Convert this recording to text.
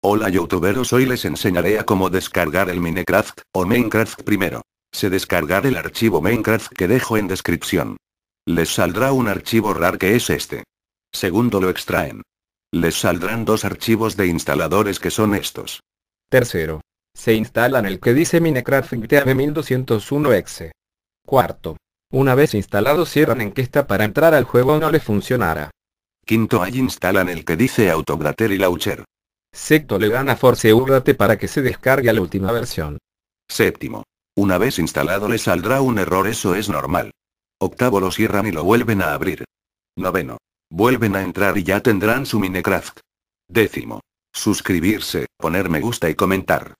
Hola youtuberos hoy les enseñaré a cómo descargar el Minecraft, o Minecraft primero. Se descargar el archivo Minecraft que dejo en descripción. Les saldrá un archivo RAR que es este. Segundo lo extraen. Les saldrán dos archivos de instaladores que son estos. Tercero. Se instalan el que dice Minecraft TAB 1201exe. Cuarto. Una vez instalado cierran enquesta para entrar al juego no le funcionará. Quinto ahí instalan el que dice Autograter y Launcher. Sexto le dan a Force Update para que se descargue la última versión. Séptimo. Una vez instalado le saldrá un error eso es normal. Octavo lo cierran y lo vuelven a abrir. Noveno. Vuelven a entrar y ya tendrán su Minecraft. Décimo. Suscribirse, poner me gusta y comentar.